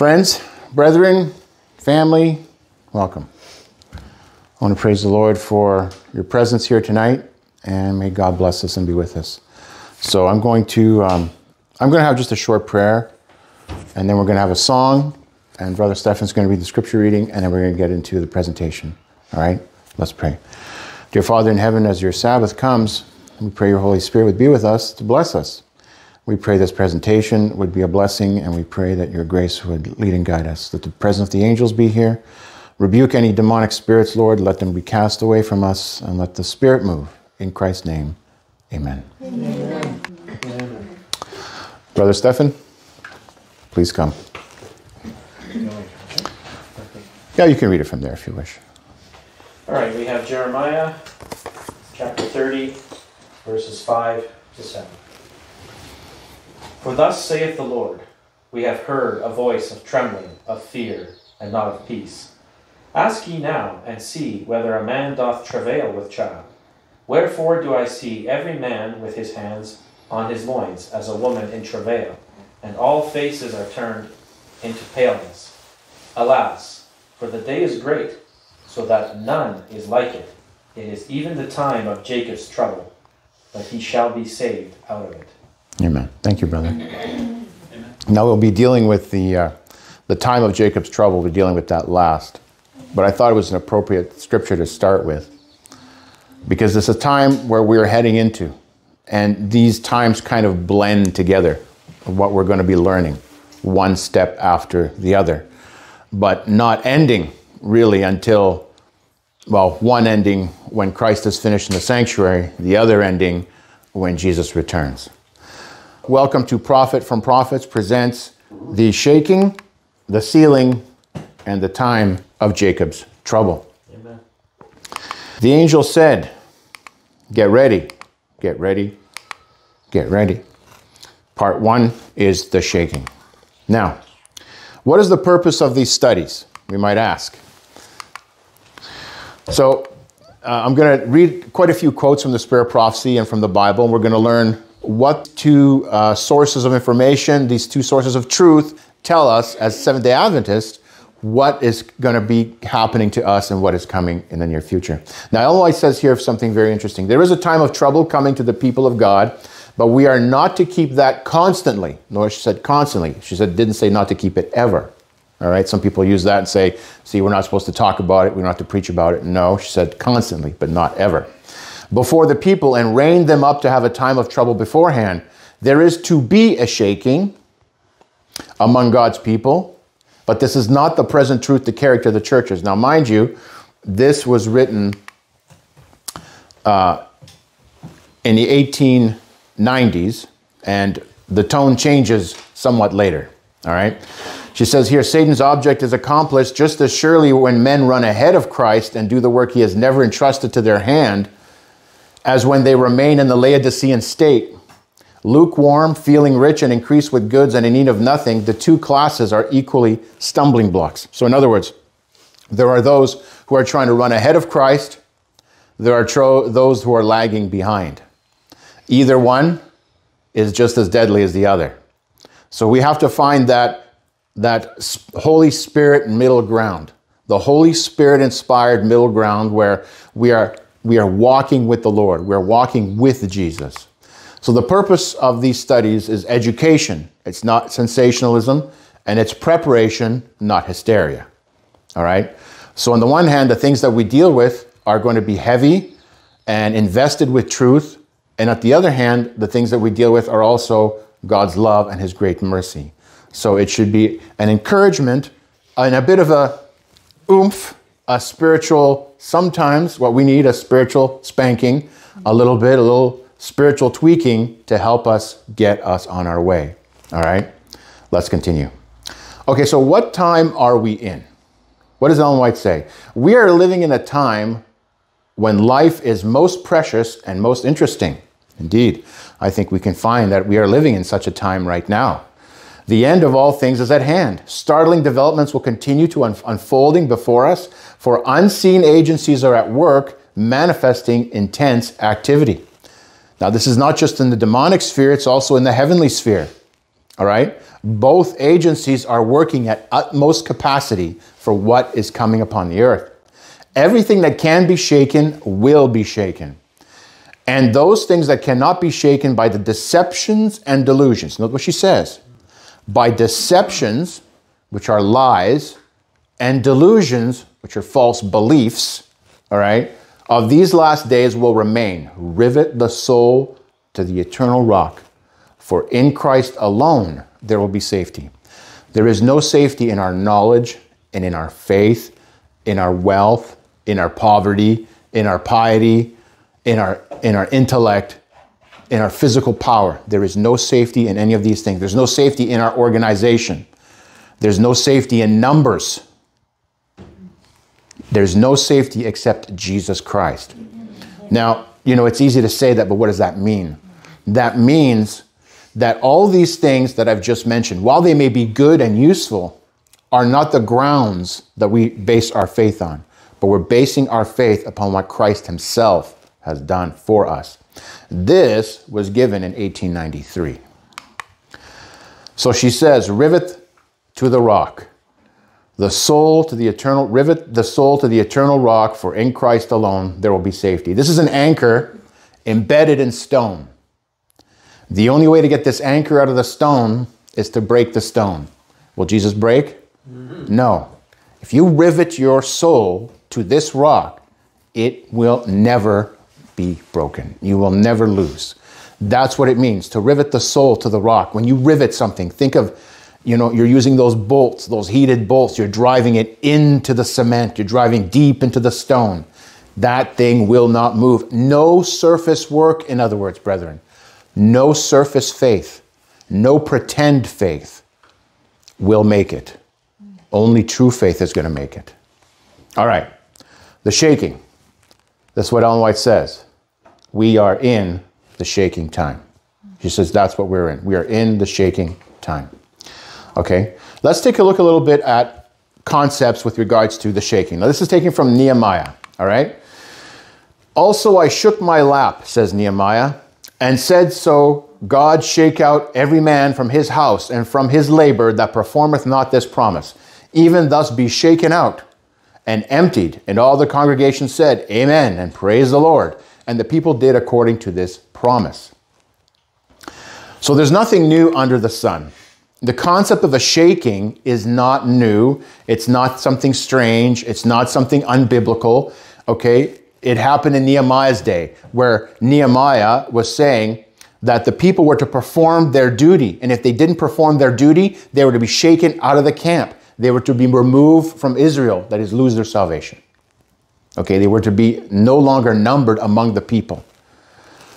Friends, brethren, family, welcome. I want to praise the Lord for your presence here tonight, and may God bless us and be with us. So I'm going to um, I'm going to have just a short prayer, and then we're going to have a song, and Brother Stefan's going to read the scripture reading, and then we're going to get into the presentation. All right, let's pray. Dear Father in heaven, as your Sabbath comes, we pray your Holy Spirit would be with us to bless us. We pray this presentation would be a blessing, and we pray that your grace would lead and guide us. that the presence of the angels be here. Rebuke any demonic spirits, Lord. Let them be cast away from us, and let the Spirit move. In Christ's name, amen. amen. Brother Stefan, please come. Yeah, you can read it from there if you wish. All right, we have Jeremiah chapter 30, verses 5 to 7. For thus saith the Lord, we have heard a voice of trembling, of fear, and not of peace. Ask ye now, and see whether a man doth travail with child. Wherefore do I see every man with his hands on his loins, as a woman in travail, and all faces are turned into paleness. Alas, for the day is great, so that none is like it. It is even the time of Jacob's trouble, but he shall be saved out of it. Amen. Thank you, brother. Amen. Now we'll be dealing with the uh, the time of Jacob's trouble. We're dealing with that last, but I thought it was an appropriate scripture to start with because it's a time where we're heading into, and these times kind of blend together. What we're going to be learning, one step after the other, but not ending really until well, one ending when Christ is finished in the sanctuary, the other ending when Jesus returns. Welcome to Profit from Prophets presents the shaking, the sealing, and the time of Jacob's trouble. Amen. The angel said, Get ready, get ready, get ready. Part one is the shaking. Now, what is the purpose of these studies? We might ask. So, uh, I'm going to read quite a few quotes from the Spirit Prophecy and from the Bible, and we're going to learn what two uh, sources of information, these two sources of truth, tell us as Seventh day Adventists what is going to be happening to us and what is coming in the near future. Now, Ellen says here something very interesting. There is a time of trouble coming to the people of God, but we are not to keep that constantly. Nor she said constantly. She said didn't say not to keep it ever. All right. Some people use that and say, "See, we're not supposed to talk about it. We don't have to preach about it." No, she said constantly, but not ever before the people and rein them up to have a time of trouble beforehand. There is to be a shaking among God's people, but this is not the present truth, the character of the churches. Now, mind you, this was written uh, in the 1890s, and the tone changes somewhat later. All right? She says here Satan's object is accomplished just as surely when men run ahead of Christ and do the work he has never entrusted to their hand as when they remain in the Laodicean state. Lukewarm, feeling rich and increased with goods and in need of nothing, the two classes are equally stumbling blocks. So, in other words, there are those who are trying to run ahead of Christ, there are tro- those who are lagging behind. Either one is just as deadly as the other. So, we have to find that, that Holy Spirit middle ground, the Holy Spirit inspired middle ground where we are we are walking with the Lord. We're walking with Jesus. So the purpose of these studies is education. It's not sensationalism, and it's preparation, not hysteria. All right? So on the one hand, the things that we deal with are going to be heavy and invested with truth. And at the other hand, the things that we deal with are also God's love and his great mercy. So it should be an encouragement and a bit of a oomph a spiritual, sometimes what we need a spiritual spanking, a little bit, a little spiritual tweaking to help us get us on our way. All right, let's continue. Okay, so what time are we in? What does Ellen White say? We are living in a time when life is most precious and most interesting. Indeed, I think we can find that we are living in such a time right now. The end of all things is at hand. Startling developments will continue to un- unfolding before us, for unseen agencies are at work manifesting intense activity. Now, this is not just in the demonic sphere, it's also in the heavenly sphere. All right? Both agencies are working at utmost capacity for what is coming upon the earth. Everything that can be shaken will be shaken. And those things that cannot be shaken by the deceptions and delusions. Note what she says. By deceptions, which are lies, and delusions, which are false beliefs, all right, of these last days will remain. Rivet the soul to the eternal rock. For in Christ alone there will be safety. There is no safety in our knowledge and in our faith, in our wealth, in our poverty, in our piety, in our, in our intellect, in our physical power. There is no safety in any of these things. There's no safety in our organization. There's no safety in numbers. There's no safety except Jesus Christ. Now, you know, it's easy to say that, but what does that mean? That means that all these things that I've just mentioned, while they may be good and useful, are not the grounds that we base our faith on, but we're basing our faith upon what Christ Himself has done for us. This was given in 1893. So she says, rivet to the rock the soul to the eternal, rivet the soul to the eternal rock, for in Christ alone there will be safety. This is an anchor embedded in stone. The only way to get this anchor out of the stone is to break the stone. Will Jesus break? Mm-hmm. No. If you rivet your soul to this rock, it will never be broken. You will never lose. That's what it means to rivet the soul to the rock. When you rivet something, think of you know, you're using those bolts, those heated bolts, you're driving it into the cement, you're driving deep into the stone. That thing will not move. No surface work, in other words, brethren, no surface faith, no pretend faith will make it. Only true faith is going to make it. All right, the shaking. That's what Ellen White says. We are in the shaking time. She says that's what we're in. We are in the shaking time. Okay, let's take a look a little bit at concepts with regards to the shaking. Now, this is taken from Nehemiah, all right? Also, I shook my lap, says Nehemiah, and said, So God shake out every man from his house and from his labor that performeth not this promise, even thus be shaken out and emptied. And all the congregation said, Amen, and praise the Lord. And the people did according to this promise. So there's nothing new under the sun. The concept of a shaking is not new. It's not something strange. It's not something unbiblical. Okay. It happened in Nehemiah's day where Nehemiah was saying that the people were to perform their duty. And if they didn't perform their duty, they were to be shaken out of the camp. They were to be removed from Israel, that is, lose their salvation. Okay. They were to be no longer numbered among the people.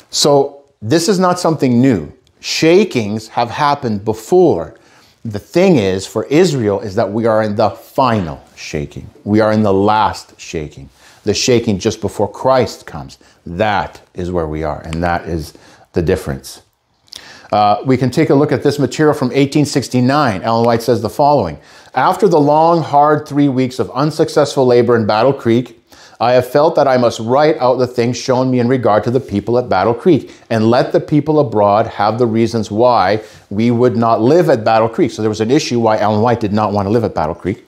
So this is not something new shakings have happened before. The thing is, for Israel, is that we are in the final shaking. We are in the last shaking. The shaking just before Christ comes. That is where we are, and that is the difference. Uh, we can take a look at this material from 1869. Ellen White says the following After the long, hard three weeks of unsuccessful labor in Battle Creek, I have felt that I must write out the things shown me in regard to the people at Battle Creek and let the people abroad have the reasons why we would not live at Battle Creek. So there was an issue why Ellen White did not want to live at Battle Creek.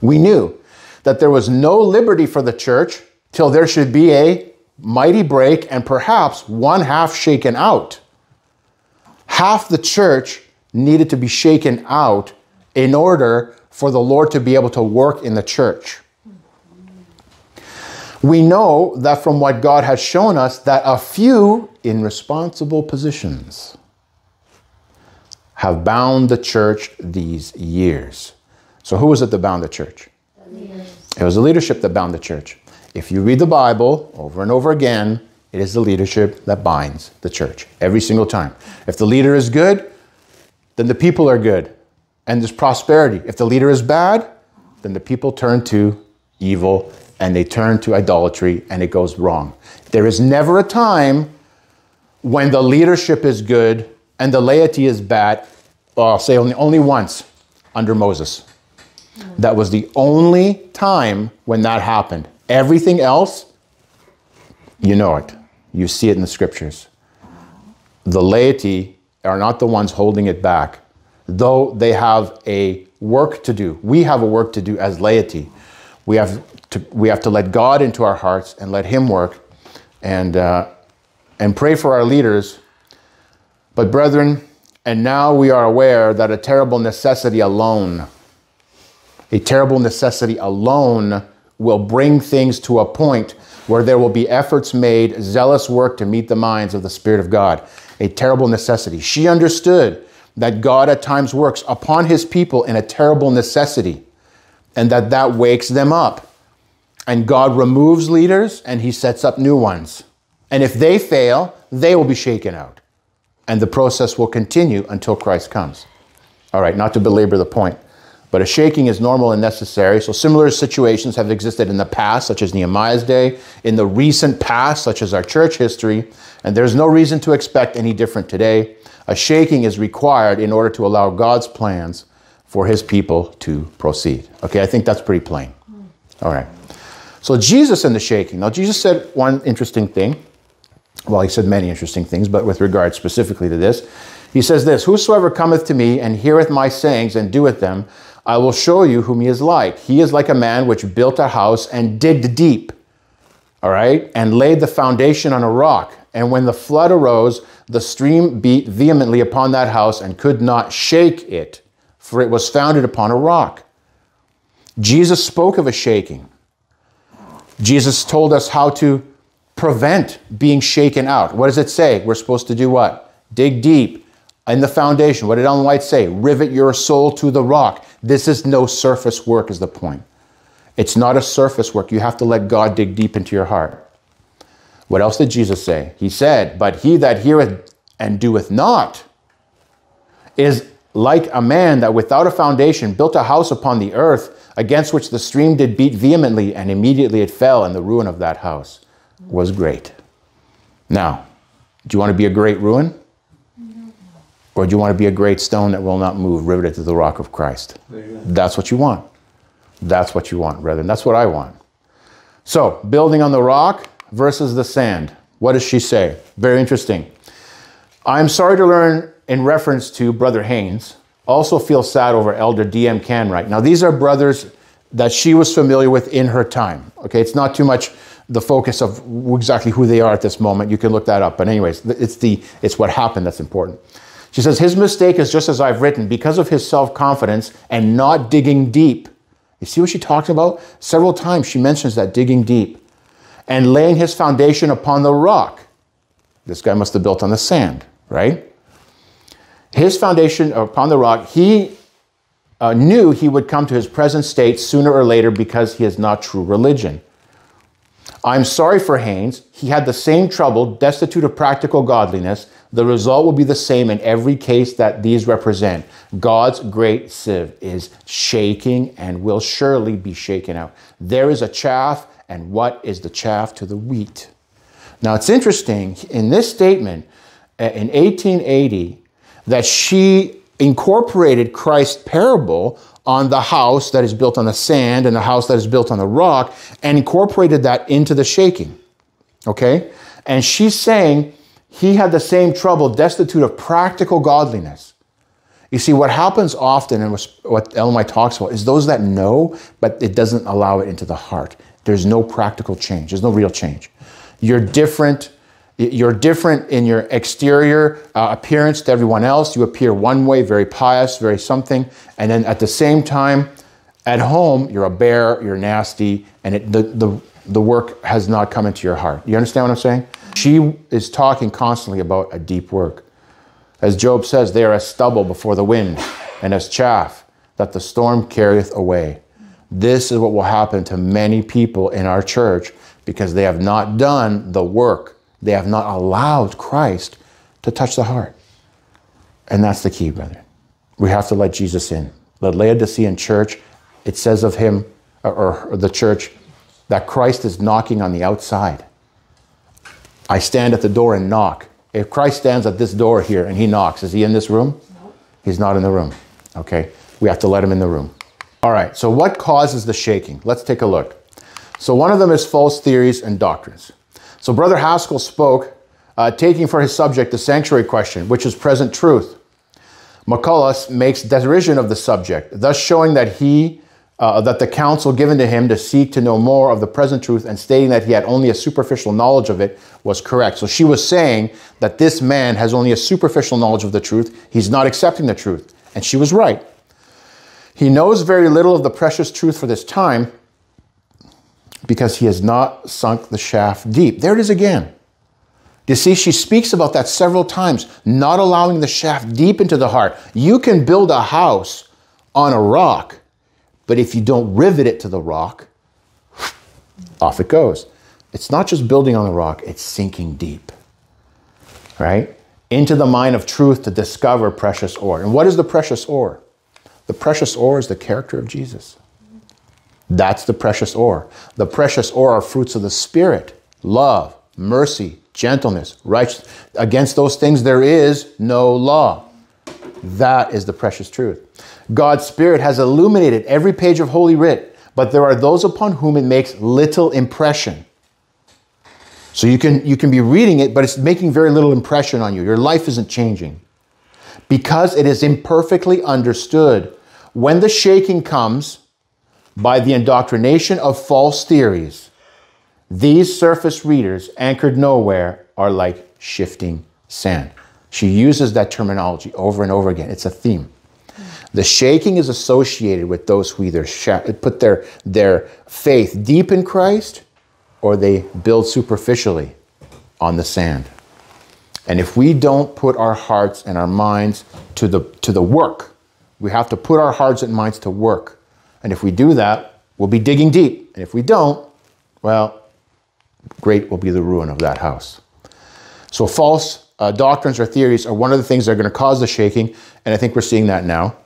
We knew that there was no liberty for the church till there should be a mighty break and perhaps one half shaken out. Half the church needed to be shaken out in order for the Lord to be able to work in the church. We know that from what God has shown us that a few in responsible positions have bound the church these years. So who was it that bound the church? The it was the leadership that bound the church. If you read the Bible over and over again, it is the leadership that binds the church every single time. If the leader is good, then the people are good and there's prosperity. If the leader is bad, then the people turn to evil and they turn to idolatry and it goes wrong. There is never a time when the leadership is good and the laity is bad. Well, I'll say only, only once under Moses. That was the only time when that happened. Everything else, you know it. You see it in the scriptures. The laity are not the ones holding it back, though they have a work to do. We have a work to do as laity. We have to, we have to let God into our hearts and let Him work and, uh, and pray for our leaders. But, brethren, and now we are aware that a terrible necessity alone, a terrible necessity alone will bring things to a point where there will be efforts made, zealous work to meet the minds of the Spirit of God. A terrible necessity. She understood that God at times works upon his people in a terrible necessity and that that wakes them up. And God removes leaders and he sets up new ones. And if they fail, they will be shaken out. And the process will continue until Christ comes. All right, not to belabor the point. But a shaking is normal and necessary. So similar situations have existed in the past, such as Nehemiah's day, in the recent past, such as our church history, and there's no reason to expect any different today. A shaking is required in order to allow God's plans for his people to proceed. Okay, I think that's pretty plain. All right. So Jesus and the shaking. Now, Jesus said one interesting thing. Well, he said many interesting things, but with regard specifically to this, he says this Whosoever cometh to me and heareth my sayings and doeth them, I will show you whom he is like. He is like a man which built a house and digged deep, all right, and laid the foundation on a rock. And when the flood arose, the stream beat vehemently upon that house and could not shake it, for it was founded upon a rock. Jesus spoke of a shaking. Jesus told us how to prevent being shaken out. What does it say? We're supposed to do what? Dig deep, in the foundation, what did Ellen White say? Rivet your soul to the rock. This is no surface work, is the point. It's not a surface work. You have to let God dig deep into your heart. What else did Jesus say? He said, But he that heareth and doeth not is like a man that without a foundation built a house upon the earth, against which the stream did beat vehemently, and immediately it fell, and the ruin of that house was great. Now, do you want to be a great ruin? Or do you want to be a great stone that will not move, riveted to the rock of Christ? That's what you want. That's what you want, brethren. That's what I want. So, building on the rock versus the sand. What does she say? Very interesting. I'm sorry to learn in reference to Brother Haynes. Also feel sad over Elder D.M. Canright. Now, these are brothers that she was familiar with in her time. Okay, it's not too much the focus of exactly who they are at this moment. You can look that up. But anyways, it's the it's what happened that's important. She says, His mistake is just as I've written, because of his self confidence and not digging deep. You see what she talks about? Several times she mentions that digging deep and laying his foundation upon the rock. This guy must have built on the sand, right? His foundation upon the rock, he uh, knew he would come to his present state sooner or later because he has not true religion. I'm sorry for Haynes. He had the same trouble, destitute of practical godliness. The result will be the same in every case that these represent. God's great sieve is shaking and will surely be shaken out. There is a chaff, and what is the chaff to the wheat? Now it's interesting in this statement uh, in 1880 that she incorporated Christ's parable on the house that is built on the sand and the house that is built on the rock and incorporated that into the shaking. Okay? And she's saying he had the same trouble, destitute of practical godliness. You see, what happens often, and what White talks about, is those that know, but it doesn't allow it into the heart. There's no practical change, there's no real change. You're different you're different in your exterior uh, appearance to everyone else. You appear one way, very pious, very something. And then at the same time, at home, you're a bear, you're nasty, and it, the, the, the work has not come into your heart. You understand what I'm saying? She is talking constantly about a deep work. As Job says, they are as stubble before the wind and as chaff that the storm carrieth away. This is what will happen to many people in our church because they have not done the work they have not allowed Christ to touch the heart. And that's the key, brother. We have to let Jesus in. The Laodicean church, it says of him, or, or the church, that Christ is knocking on the outside. I stand at the door and knock. If Christ stands at this door here and he knocks, is he in this room? No. He's not in the room. Okay? We have to let him in the room. All right, so what causes the shaking? Let's take a look. So, one of them is false theories and doctrines. So Brother Haskell spoke uh, taking for his subject the sanctuary question, which is present truth. McCullagh makes derision of the subject, thus showing that he uh, that the counsel given to him to seek to know more of the present truth and stating that he had only a superficial knowledge of it was correct. So she was saying that this man has only a superficial knowledge of the truth. He's not accepting the truth. And she was right. He knows very little of the precious truth for this time because he has not sunk the shaft deep. There it is again. You see, she speaks about that several times, not allowing the shaft deep into the heart. You can build a house on a rock but if you don't rivet it to the rock, off it goes. It's not just building on the rock, it's sinking deep, right? Into the mine of truth to discover precious ore. And what is the precious ore? The precious ore is the character of Jesus. That's the precious ore. The precious ore are fruits of the Spirit love, mercy, gentleness, righteousness. Against those things, there is no law. That is the precious truth. God's Spirit has illuminated every page of Holy Writ, but there are those upon whom it makes little impression. So you can, you can be reading it, but it's making very little impression on you. Your life isn't changing because it is imperfectly understood. When the shaking comes by the indoctrination of false theories, these surface readers, anchored nowhere, are like shifting sand. She uses that terminology over and over again. It's a theme. The shaking is associated with those who either put their, their faith deep in Christ or they build superficially on the sand. And if we don't put our hearts and our minds to the, to the work, we have to put our hearts and minds to work. And if we do that, we'll be digging deep. And if we don't, well, great will be the ruin of that house. So, false uh, doctrines or theories are one of the things that are going to cause the shaking. And I think we're seeing that now.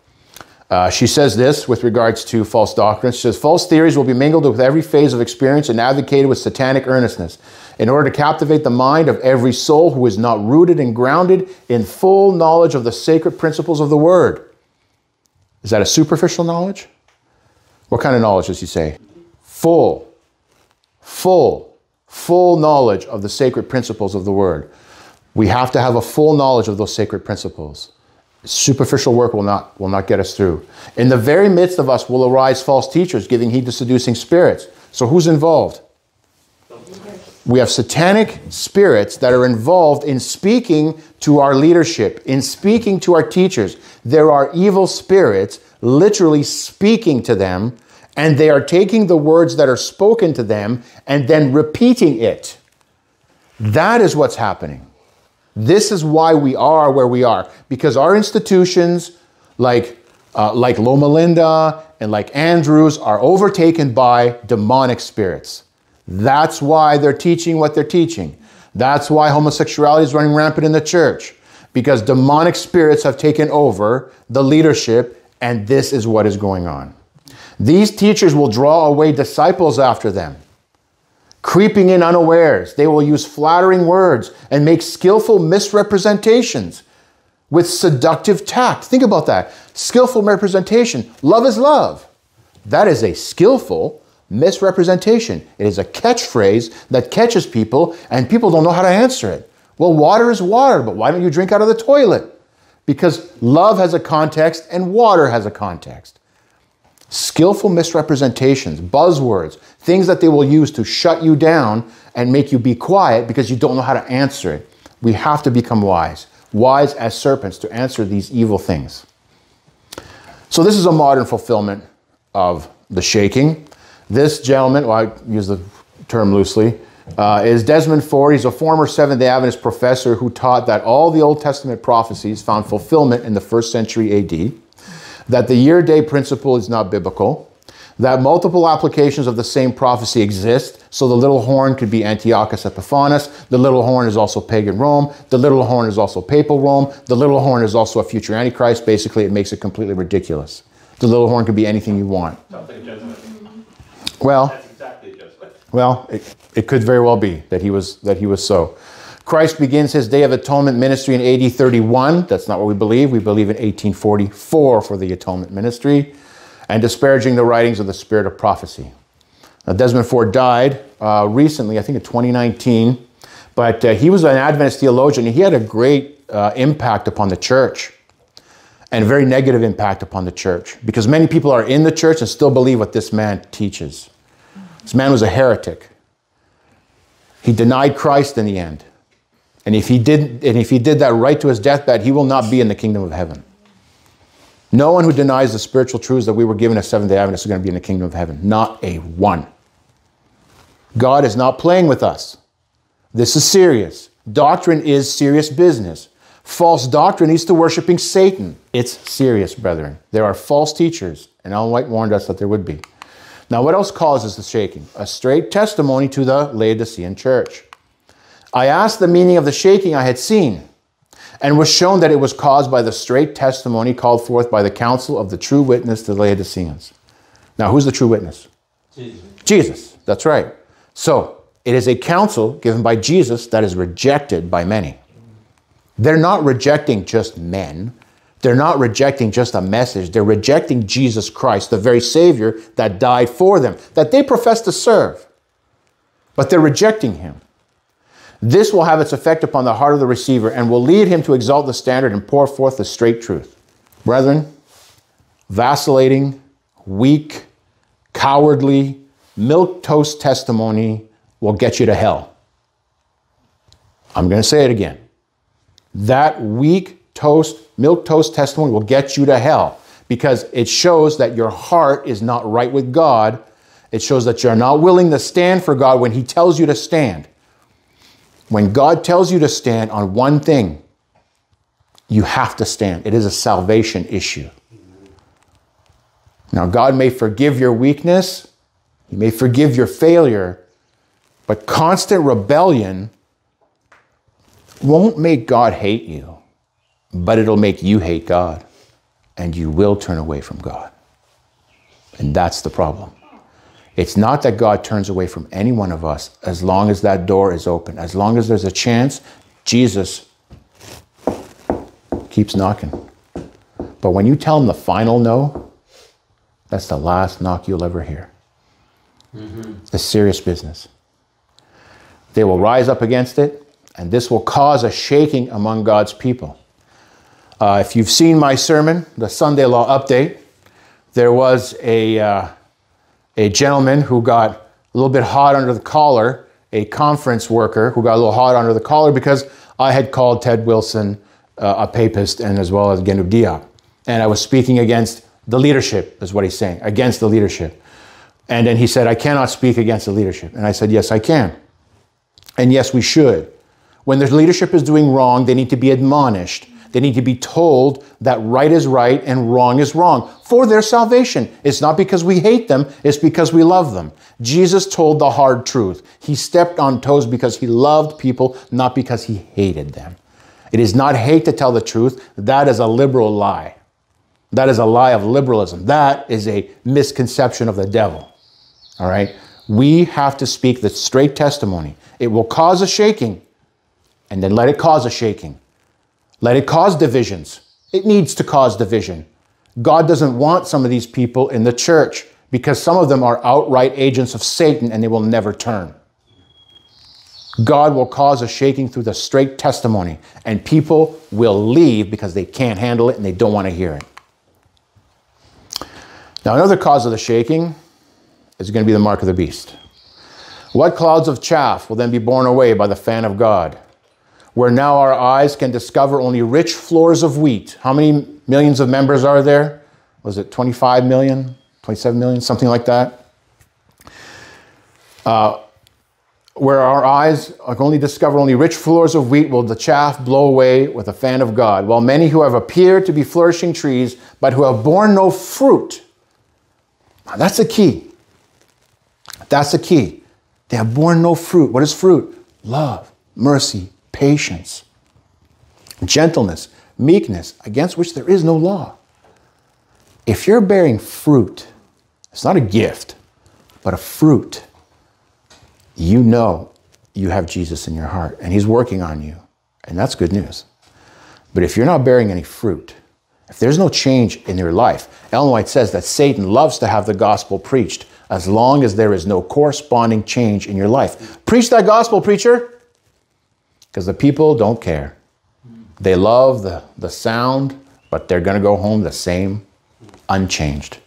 Uh, she says this with regards to false doctrines. She says, False theories will be mingled with every phase of experience and advocated with satanic earnestness in order to captivate the mind of every soul who is not rooted and grounded in full knowledge of the sacred principles of the Word. Is that a superficial knowledge? What kind of knowledge does he say? Full, full, full knowledge of the sacred principles of the Word. We have to have a full knowledge of those sacred principles. Superficial work will not, will not get us through. In the very midst of us will arise false teachers giving heed to seducing spirits. So who's involved? We have satanic spirits that are involved in speaking to our leadership, in speaking to our teachers. There are evil spirits literally speaking to them, and they are taking the words that are spoken to them and then repeating it. That is what's happening. This is why we are where we are, because our institutions, like, uh, like Loma Linda and like Andrews, are overtaken by demonic spirits. That's why they're teaching what they're teaching. That's why homosexuality is running rampant in the church, because demonic spirits have taken over the leadership, and this is what is going on. These teachers will draw away disciples after them creeping in unawares. They will use flattering words and make skillful misrepresentations with seductive tact. Think about that. Skillful representation. Love is love. That is a skillful misrepresentation. It is a catchphrase that catches people, and people don't know how to answer it. Well, water is water, but why don't you drink out of the toilet? Because love has a context and water has a context skillful misrepresentations, buzzwords, things that they will use to shut you down and make you be quiet because you don't know how to answer it. We have to become wise, wise as serpents to answer these evil things. So, this is a modern fulfillment of the shaking. This gentleman, well, I use the term loosely, uh, is Desmond Ford. He's a former Seventh day Adventist professor who taught that all the Old Testament prophecies found fulfillment in the first century AD that the year day principle is not biblical, that multiple applications of the same prophecy exist. So the little horn could be Antiochus Epiphanes. The little horn is also pagan Rome. The little horn is also papal Rome. The little horn is also a future Antichrist. Basically, it makes it completely ridiculous. The little horn could be anything you want. Well, That's exactly Jesuit. Well, it, it could very well be that he was that he was so. Christ begins his Day of Atonement ministry in AD 31. That's not what we believe. We believe in 1844 for the Atonement ministry and disparaging the writings of the spirit of prophecy. Now, Desmond Ford died uh, recently, I think in 2019, But uh, he was an Adventist theologian, he had a great uh, impact upon the church and a very negative impact upon the church because many people are in the church and still believe what this man teaches. This man was a heretic. He denied Christ in the end. And if he did, and if he did that right to his deathbed, he will not be in the kingdom of heaven. No one who denies the spiritual truths that we were given as Seventh day Adventists is going to be in the kingdom of heaven. Not a one. God is not playing with us. This is serious. Doctrine is serious business. False doctrine leads to worshiping Satan. It's serious, brethren. There are false teachers, and Ellen White warned us that there would be. Now, what else causes the shaking? A straight testimony to the Laodicean church. I asked the meaning of the shaking I had seen, and was shown that it was caused by the straight testimony called forth by the counsel of the true witness the Laodiceans. Now, who's the true witness? Jesus. Jesus, that's right. So, it is a counsel given by Jesus that is rejected by many. They're not rejecting just men. They're not rejecting just a message. They're rejecting Jesus Christ, the very Savior that died for them, that they profess to serve. But they're rejecting him. This will have its effect upon the heart of the receiver and will lead him to exalt the standard and pour forth the straight truth. Brethren, vacillating, weak, cowardly, milk toast testimony will get you to hell. I'm going to say it again. That weak toast, milk toast testimony will get you to hell because it shows that your heart is not right with God. It shows that you're not willing to stand for God when He tells you to stand. When God tells you to stand on one thing, you have to stand. It is a salvation issue. Now, God may forgive your weakness, He may forgive your failure, but constant rebellion won't make God hate you, but it'll make you hate God, and you will turn away from God. And that's the problem. It's not that God turns away from any one of us as long as that door is open. As long as there's a chance, Jesus keeps knocking. But when you tell him the final no, that's the last knock you'll ever hear. Mm-hmm. It's serious business. They will rise up against it, and this will cause a shaking among God's people. Uh, if you've seen my sermon, the Sunday Law Update, there was a. Uh, a gentleman who got a little bit hot under the collar, a conference worker who got a little hot under the collar because I had called Ted Wilson uh, a papist and as well as Ganoune Diop. And I was speaking against the leadership, is what he's saying, against the leadership. And then he said, I cannot speak against the leadership. And I said, Yes, I can. And yes, we should. When the leadership is doing wrong, they need to be admonished they need to be told that right is right and wrong is wrong for their salvation. It's not because we hate them, it's because we love them. Jesus told the hard truth. He stepped on toes because he loved people, not because he hated them. It is not hate to tell the truth. That is a liberal lie. That is a lie of liberalism. That is a misconception of the devil. All right? We have to speak the straight testimony. It will cause a shaking, and then let it cause a shaking. Let it cause divisions. It needs to cause division. God doesn't want some of these people in the church because some of them are outright agents of Satan and they will never turn. God will cause a shaking through the straight testimony, and people will leave because they can't handle it and they don't want to hear it. Now, another cause of the shaking is going to be the mark of the beast. What clouds of chaff will then be borne away by the fan of God? Where now our eyes can discover only rich floors of wheat. How many millions of members are there? Was it 25 million, 27 million, something like that? Uh, where our eyes only discover only rich floors of wheat will the chaff blow away with a fan of God, while many who have appeared to be flourishing trees, but who have borne no fruit. Now that's the key. That's the key. They have borne no fruit. What is fruit? Love, mercy, patience, gentleness, meekness, against which there is no law. If you're bearing fruit, it's not a gift, but a fruit, you know you have Jesus in your heart and He's working on you. And that's good news. But if you're not bearing any fruit, if there's no change in your life, Ellen White says that Satan loves to have the gospel preached as long as there is no corresponding change in your life. Preach that gospel, preacher. Because the people don't care. They love the, the sound, but they're going to go home the same, unchanged.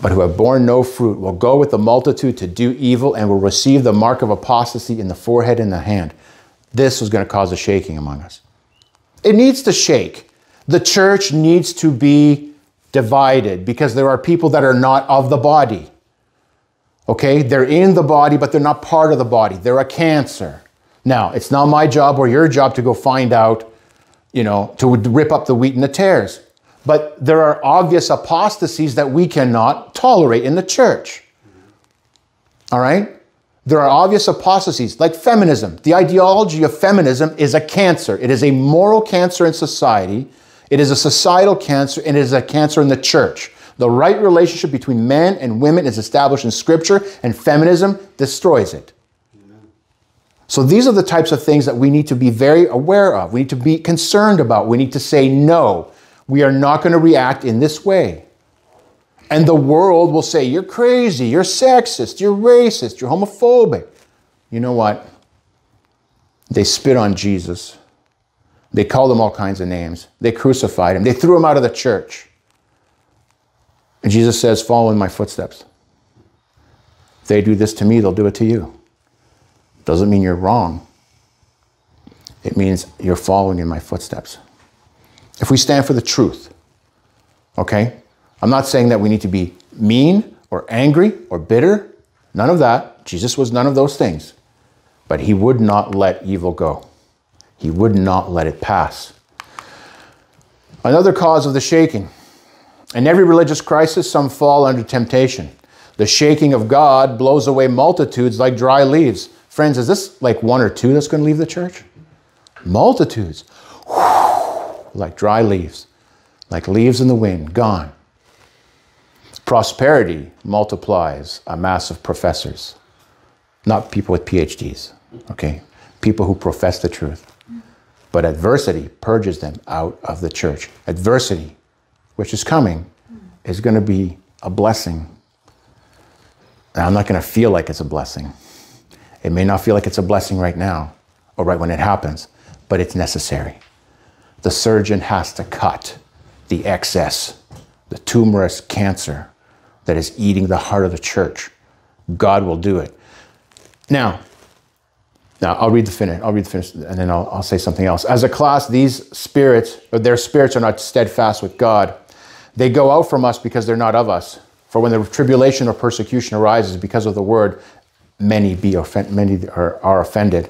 But who have borne no fruit will go with the multitude to do evil and will receive the mark of apostasy in the forehead and the hand. This was going to cause a shaking among us. It needs to shake. The church needs to be divided because there are people that are not of the body. Okay? They're in the body, but they're not part of the body. They're a cancer. Now, it's not my job or your job to go find out, you know, to rip up the wheat and the tares. But there are obvious apostasies that we cannot tolerate in the church. All right? There are obvious apostasies like feminism. The ideology of feminism is a cancer. It is a moral cancer in society. It is a societal cancer and it is a cancer in the church. The right relationship between men and women is established in scripture and feminism destroys it. So these are the types of things that we need to be very aware of. We need to be concerned about. We need to say no. We are not going to react in this way. And the world will say, You're crazy, you're sexist, you're racist, you're homophobic. You know what? They spit on Jesus. They called him all kinds of names. They crucified him. They threw him out of the church. And Jesus says, Follow in my footsteps. If they do this to me, they'll do it to you. Doesn't mean you're wrong. It means you're following in my footsteps. If we stand for the truth, okay? I'm not saying that we need to be mean or angry or bitter. None of that. Jesus was none of those things. But he would not let evil go, he would not let it pass. Another cause of the shaking. In every religious crisis, some fall under temptation. The shaking of God blows away multitudes like dry leaves. Friends, is this like one or two that's going to leave the church? Multitudes. like dry leaves, like leaves in the wind, gone. Prosperity multiplies a mass of professors, not people with PhDs, okay? People who profess the truth. But adversity purges them out of the church. Adversity, which is coming, is going to be a blessing. And I'm not going to feel like it's a blessing. It may not feel like it's a blessing right now or right when it happens, but it's necessary. The surgeon has to cut the excess, the tumorous cancer that is eating the heart of the church. God will do it. Now, now I'll read the finish. I'll read the finish, and then I'll, I'll say something else. As a class, these spirits, their spirits are not steadfast with God. They go out from us because they're not of us. For when the tribulation or persecution arises because of the word, many be offend, many are, are offended.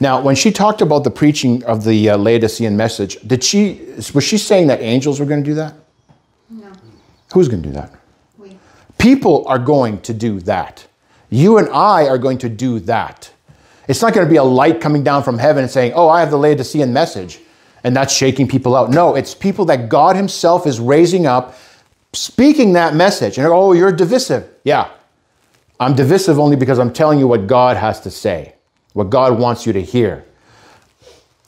Now, when she talked about the preaching of the uh, Laodicean message, did she was she saying that angels were going to do that? No. Who's going to do that? We. People are going to do that. You and I are going to do that. It's not going to be a light coming down from heaven and saying, "Oh, I have the Laodicean message," and that's shaking people out. No, it's people that God Himself is raising up, speaking that message. And oh, you're divisive. Yeah, I'm divisive only because I'm telling you what God has to say, what God wants you to hear.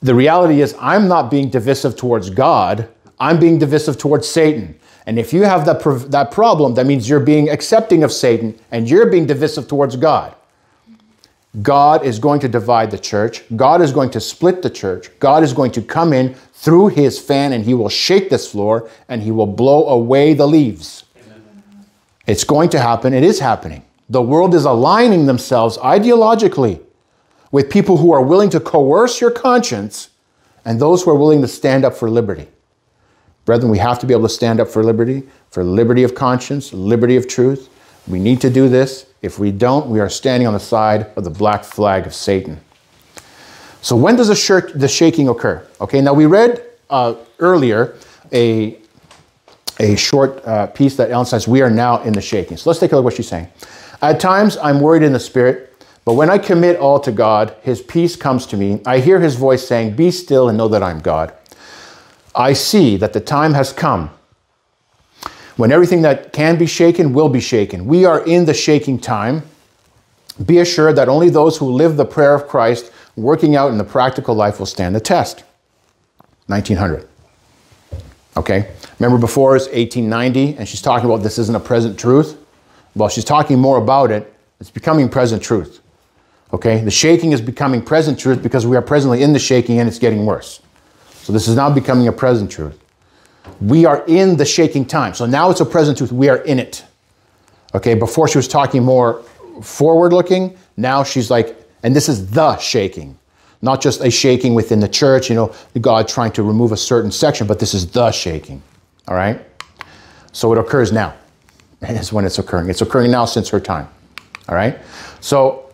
The reality is, I'm not being divisive towards God, I'm being divisive towards Satan. And if you have that, that problem, that means you're being accepting of Satan and you're being divisive towards God. God is going to divide the church. God is going to split the church. God is going to come in through his fan and he will shake this floor and he will blow away the leaves. Amen. It's going to happen. It is happening. The world is aligning themselves ideologically with people who are willing to coerce your conscience and those who are willing to stand up for liberty. Brethren, we have to be able to stand up for liberty, for liberty of conscience, liberty of truth. We need to do this. If we don't, we are standing on the side of the black flag of Satan. So, when does the, shaking occur? Okay, now we read uh, earlier a, a short uh, piece that Ellen says, We are now in the shaking. So, let's take a look at what she's saying. At times, I'm worried in the spirit, but when I commit all to God, His peace comes to me. I hear His voice saying, Be still and know that I'm God. I see that the time has come when everything that can be shaken will be shaken. We are in the shaking time. Be assured that only those who live the prayer of Christ working out in the practical life will stand the test. 1900. Okay? Remember before is 1890, and she's talking about this isn't a present truth. Well, she's talking more about it. It's becoming present truth. Okay? The shaking is becoming present truth because we are presently in the shaking and it's getting worse. So this is now becoming a present truth. We are in the shaking time. So now it's a present truth. We are in it. Okay, before she was talking more forward looking. Now she's like, and this is the shaking, not just a shaking within the church, you know, God trying to remove a certain section, but this is the shaking. All right? So it occurs now. Is when it's occurring. It's occurring now since her time. All right? So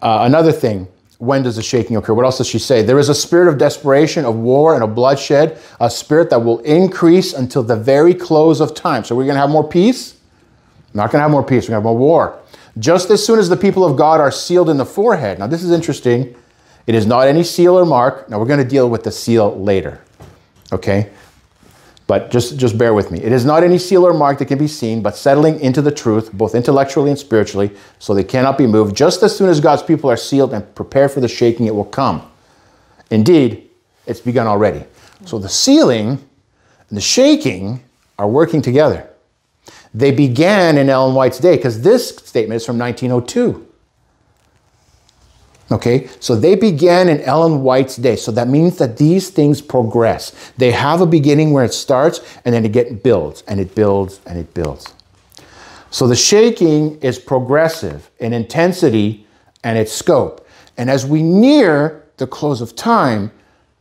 uh, another thing when does the shaking occur? What else does she say? There is a spirit of desperation, of war, and of bloodshed, a spirit that will increase until the very close of time. So we're going to have more peace? Not going to have more peace. We're going to have more war. Just as soon as the people of God are sealed in the forehead. Now, this is interesting. It is not any seal or mark. Now, we're going to deal with the seal later. Okay? But just, just bear with me. It is not any seal or mark that can be seen, but settling into the truth, both intellectually and spiritually, so they cannot be moved. Just as soon as God's people are sealed and prepare for the shaking, it will come. Indeed, it's begun already. So the sealing and the shaking are working together. They began in Ellen White's day because this statement is from 1902. Okay, so they began in Ellen White's day. So that means that these things progress. They have a beginning where it starts and then it get builds and it builds and it builds. So the shaking is progressive in intensity and its scope. And as we near the close of time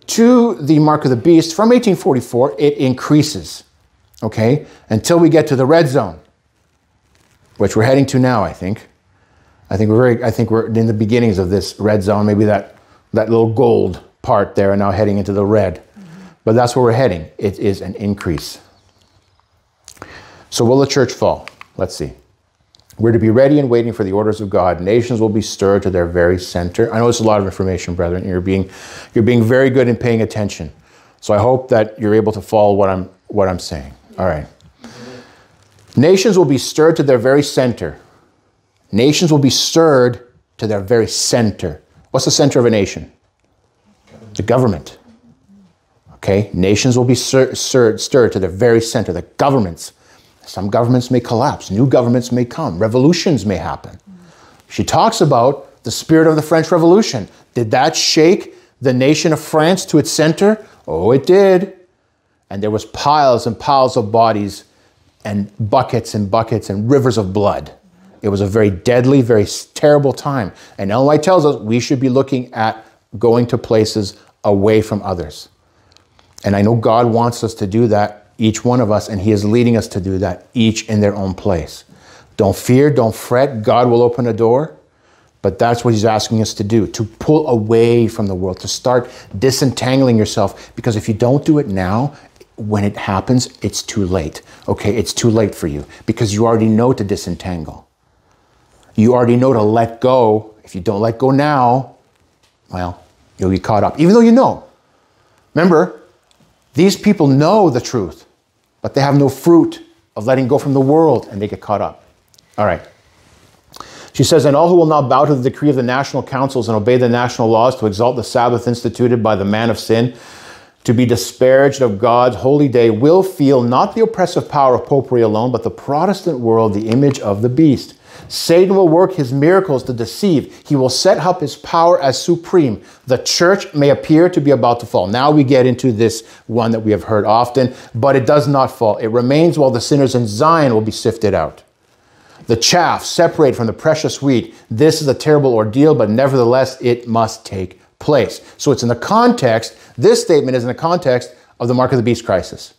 to the mark of the beast from 1844, it increases okay, until we get to the red zone, which we're heading to now, I think. I think we're very, I think we're in the beginnings of this red zone, maybe that, that little gold part there, and now heading into the red. Mm-hmm. But that's where we're heading. It is an increase. So will the church fall? Let's see. We're to be ready and waiting for the orders of God. Nations will be stirred to their very center. I know it's a lot of information, brethren. You're being, you're being very good in paying attention. So I hope that you're able to follow what I'm, what I'm saying. All right. Nations will be stirred to their very center. Nations will be stirred to their very center. What's the center of a nation? The government. Okay? Nations will be stir- stir- stirred to their very center. The governments. Some governments may collapse, new governments may come, revolutions may happen. She talks about the spirit of the French Revolution. Did that shake the nation of France to its center? Oh, it did and there was piles and piles of bodies and buckets and buckets and rivers of blood. It was a very deadly, very terrible time. And White tells us we should be looking at going to places away from others. And I know God wants us to do that, each one of us, and He is leading us to do that, each in their own place. Don't fear, don't fret. God will open a door. But that's what he's asking us to do to pull away from the world, to start disentangling yourself. Because if you don't do it now, when it happens, it's too late. Okay, it's too late for you because you already know to disentangle. You already know to let go. If you don't let go now, well, you'll be caught up, even though you know. Remember, these people know the truth, but they have no fruit of letting go from the world and they get caught up. All right. She says, And all who will not bow to the decree of the national councils and obey the national laws to exalt the Sabbath instituted by the man of sin to be disparaged of God's holy day will feel not the oppressive power of popery alone, but the Protestant world, the image of the beast. Satan will work his miracles to deceive. He will set up his power as supreme. The church may appear to be about to fall. Now we get into this one that we have heard often, but it does not fall. It remains while the sinners in Zion will be sifted out. The chaff separate from the precious wheat. This is a terrible ordeal, but nevertheless it must take place. So it's in the context, this statement is in the context of the mark of the beast crisis.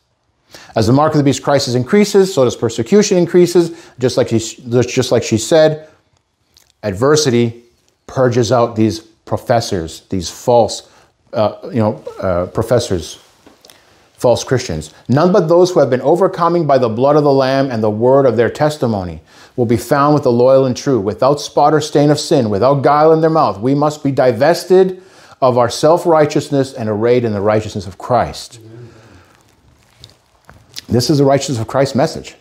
As the mark of the beast crisis increases, so does persecution increases, just like she, just like she said, adversity purges out these professors, these false, uh, you know, uh, professors, false Christians. None but those who have been overcoming by the blood of the Lamb and the word of their testimony will be found with the loyal and true, without spot or stain of sin, without guile in their mouth. We must be divested of our self righteousness and arrayed in the righteousness of Christ. This is the righteousness of Christ's message.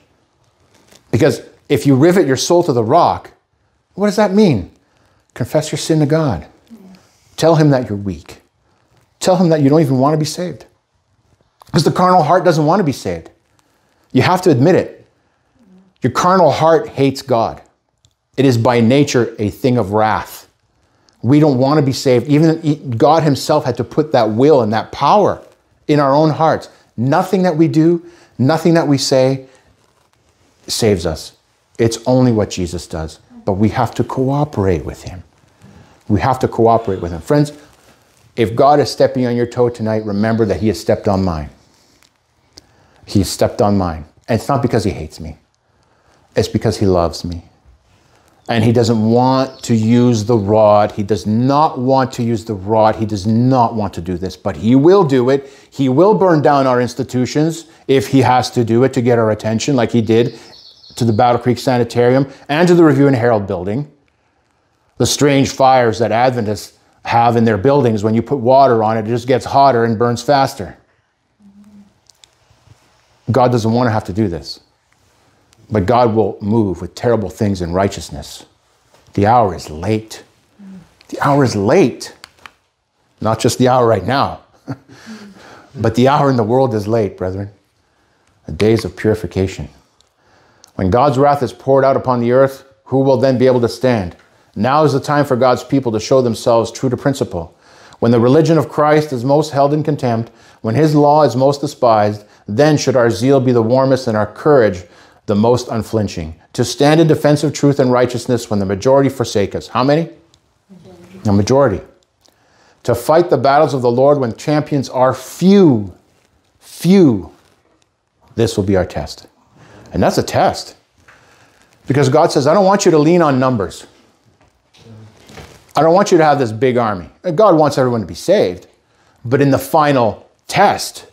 Because if you rivet your soul to the rock, what does that mean? Confess your sin to God. Tell Him that you're weak. Tell Him that you don't even want to be saved. Because the carnal heart doesn't want to be saved. You have to admit it. Your carnal heart hates God. It is by nature a thing of wrath. We don't want to be saved. Even God Himself had to put that will and that power in our own hearts. Nothing that we do, nothing that we say saves us. It's only what Jesus does. But we have to cooperate with Him. We have to cooperate with Him. Friends, if God is stepping on your toe tonight, remember that He has stepped on mine. He has stepped on mine. And it's not because He hates me, it's because He loves me. And He doesn't want to use the rod. He does not want to use the rod. He does not want to do this, but He will do it. He will burn down our institutions if He has to do it to get our attention, like He did to the Battle Creek Sanitarium and to the Review and Herald building. The strange fires that Adventists have in their buildings, when you put water on it, it just gets hotter and burns faster. God doesn't want to have to do this. But God will move with terrible things in righteousness. The hour is late. The hour is late. Not just the hour right now, but the hour in the world is late, brethren. The days of purification. When God's wrath is poured out upon the earth, who will then be able to stand? Now is the time for God's people to show themselves true to principle. When the religion of Christ is most held in contempt, when his law is most despised, then should our zeal be the warmest and our courage the most unflinching. To stand in defense of truth and righteousness when the majority forsake us. How many? Majority. A majority. To fight the battles of the Lord when champions are few. Few. This will be our test. And that's a test. Because God says, I don't want you to lean on numbers. I don't want you to have this big army. God wants everyone to be saved. But in the final test,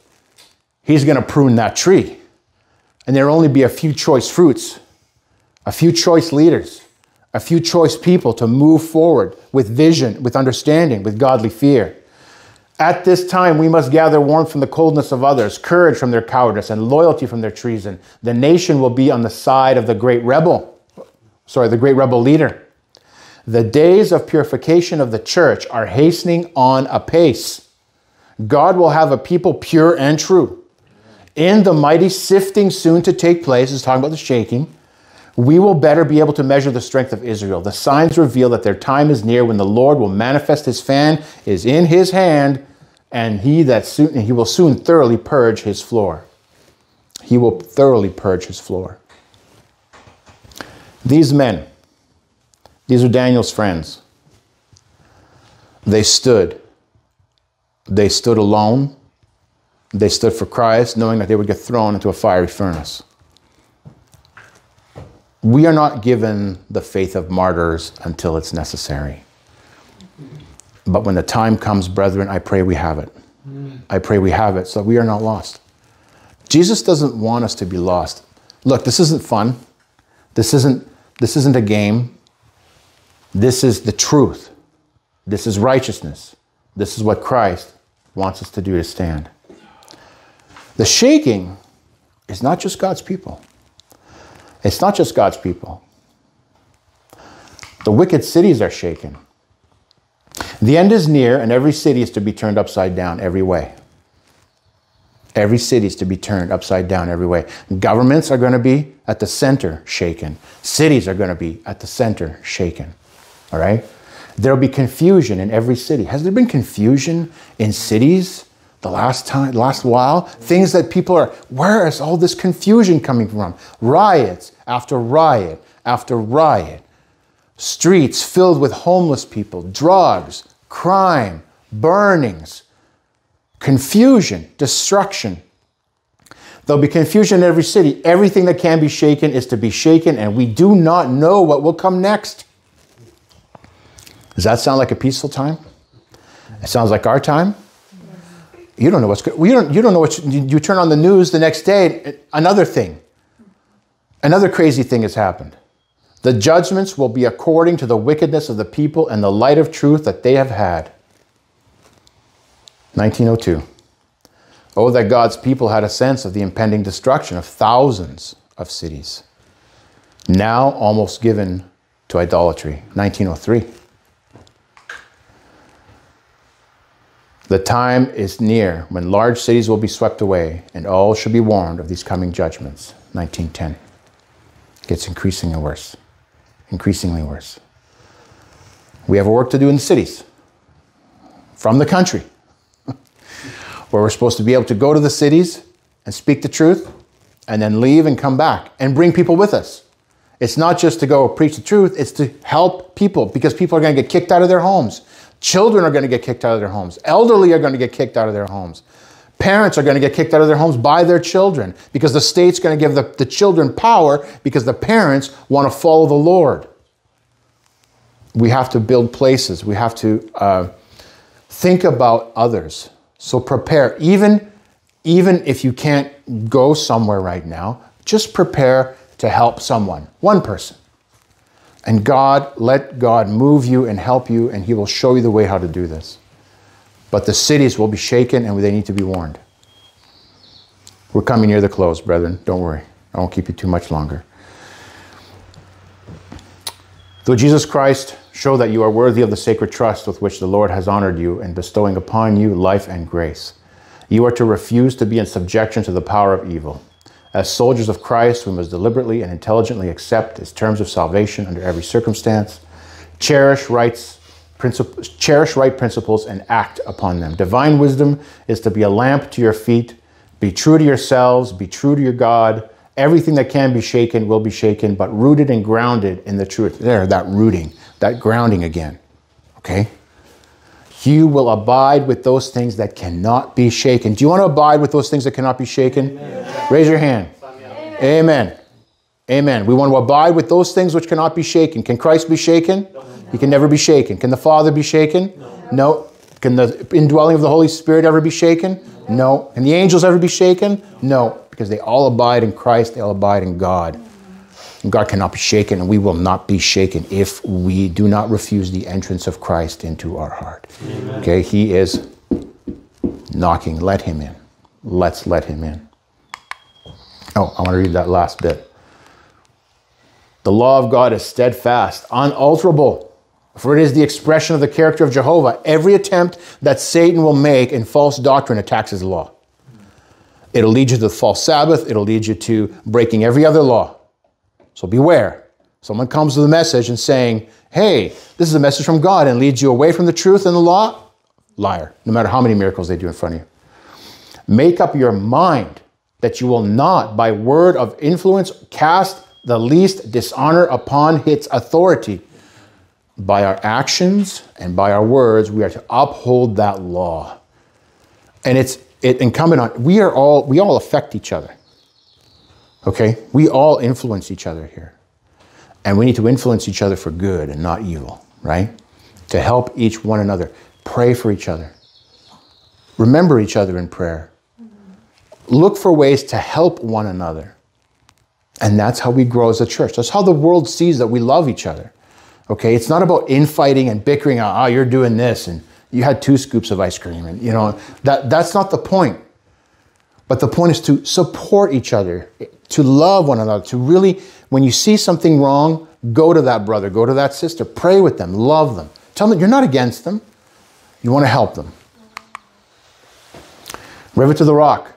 He's going to prune that tree. And there'll only be a few choice fruits, a few choice leaders, a few choice people to move forward with vision, with understanding, with godly fear. At this time, we must gather warmth from the coldness of others, courage from their cowardice, and loyalty from their treason. The nation will be on the side of the great rebel, sorry, the great rebel leader. The days of purification of the church are hastening on apace. God will have a people pure and true. In the mighty sifting soon to take place, is talking about the shaking, we will better be able to measure the strength of Israel. The signs reveal that their time is near when the Lord will manifest his fan is in his hand, and he that soon he will soon thoroughly purge his floor. He will thoroughly purge his floor. These men, these are Daniel's friends. They stood. They stood alone. They stood for Christ, knowing that they would get thrown into a fiery furnace we are not given the faith of martyrs until it's necessary. But when the time comes, brethren, I pray we have it. Mm. I pray we have it so that we are not lost. Jesus doesn't want us to be lost. Look, this isn't fun. This isn't, this isn't a game. This is the truth. This is righteousness. This is what Christ wants us to do to stand. The shaking is not just God's people. It's not just God's people. The wicked cities are shaken. The end is near, and every city is to be turned upside down every way. Every city is to be turned upside down every way. Governments are going to be at the center shaken. Cities are going to be at the center shaken. All right? There will be confusion in every city. Has there been confusion in cities the last time, last while, things that people are, where is all this confusion coming from? Riots after riot after riot, streets filled with homeless people, drugs, crime, burnings, confusion, destruction. There'll be confusion in every city. Everything that can be shaken is to be shaken, and we do not know what will come next. Does that sound like a peaceful time? It sounds like our time. You don't know what's good. You don't, you don't know what you, you turn on the news the next day, another thing. Another crazy thing has happened. The judgments will be according to the wickedness of the people and the light of truth that they have had. 1902. Oh, that God's people had a sense of the impending destruction of thousands of cities, now almost given to idolatry. 1903. The time is near when large cities will be swept away, and all should be warned of these coming judgments. 1910. Gets increasingly worse. Increasingly worse. We have a work to do in the cities, from the country, where we're supposed to be able to go to the cities and speak the truth and then leave and come back and bring people with us. It's not just to go preach the truth, it's to help people because people are going to get kicked out of their homes. Children are going to get kicked out of their homes. Elderly are going to get kicked out of their homes. Parents are going to get kicked out of their homes by their children because the state's going to give the, the children power because the parents want to follow the Lord. We have to build places. We have to uh, think about others. So prepare. Even, even if you can't go somewhere right now, just prepare to help someone, one person. And God, let God move you and help you, and He will show you the way how to do this. But the cities will be shaken and they need to be warned. We're coming near the close, brethren. Don't worry. I won't keep you too much longer. Though Jesus Christ show that you are worthy of the sacred trust with which the Lord has honored you in bestowing upon you life and grace, you are to refuse to be in subjection to the power of evil. As soldiers of Christ, we must deliberately and intelligently accept his terms of salvation under every circumstance, cherish rights cherish right principles and act upon them. Divine wisdom is to be a lamp to your feet. Be true to yourselves, be true to your God. Everything that can be shaken will be shaken, but rooted and grounded in the truth. There, that rooting, that grounding again. Okay? You will abide with those things that cannot be shaken. Do you want to abide with those things that cannot be shaken? Amen. Raise your hand. Amen. Amen. Amen. We want to abide with those things which cannot be shaken. Can Christ be shaken? No. He can never be shaken. Can the Father be shaken? No. no. Can the indwelling of the Holy Spirit ever be shaken? No. Can the angels ever be shaken? No. Because they all abide in Christ, they all abide in God. God cannot be shaken, and we will not be shaken if we do not refuse the entrance of Christ into our heart. Amen. Okay, He is knocking. Let Him in. Let's let Him in. Oh, I want to read that last bit. The law of God is steadfast, unalterable for it is the expression of the character of Jehovah. Every attempt that Satan will make in false doctrine attacks his law. It'll lead you to the false Sabbath, it'll lead you to breaking every other law. So beware. Someone comes with a message and saying, hey, this is a message from God and leads you away from the truth and the law, liar, no matter how many miracles they do in front of you. Make up your mind that you will not, by word of influence, cast the least dishonor upon its authority by our actions and by our words, we are to uphold that law. And it's it incumbent on we are all we all affect each other. Okay? We all influence each other here. And we need to influence each other for good and not evil, right? To help each one another. Pray for each other. Remember each other in prayer. Look for ways to help one another. And that's how we grow as a church. That's how the world sees that we love each other. Okay, it's not about infighting and bickering. Oh, you're doing this, and you had two scoops of ice cream, and you know that that's not the point. But the point is to support each other, to love one another, to really, when you see something wrong, go to that brother, go to that sister, pray with them, love them, tell them you're not against them, you want to help them. Rivet to the rock,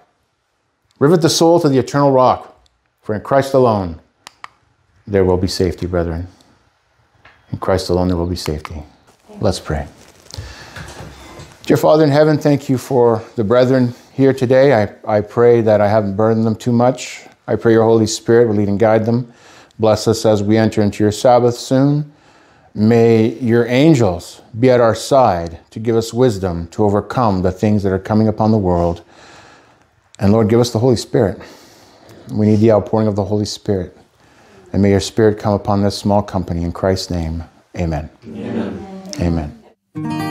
rivet the soul to the eternal rock, for in Christ alone there will be safety, brethren. In Christ alone there will be safety. Let's pray. Dear Father in heaven, thank you for the brethren here today. I, I pray that I haven't burdened them too much. I pray your Holy Spirit will lead and guide them. Bless us as we enter into your Sabbath soon. May your angels be at our side to give us wisdom to overcome the things that are coming upon the world. And Lord, give us the Holy Spirit. We need the outpouring of the Holy Spirit. And may your spirit come upon this small company in Christ's name. Amen. Amen. Amen.